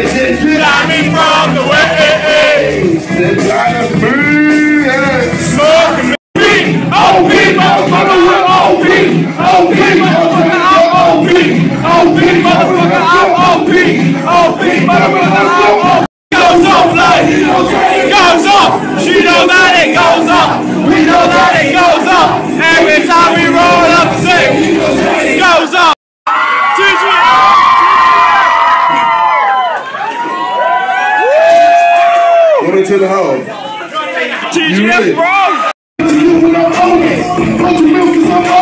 This is Tsunami to the hole. Bro! You when it. On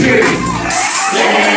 Yeah.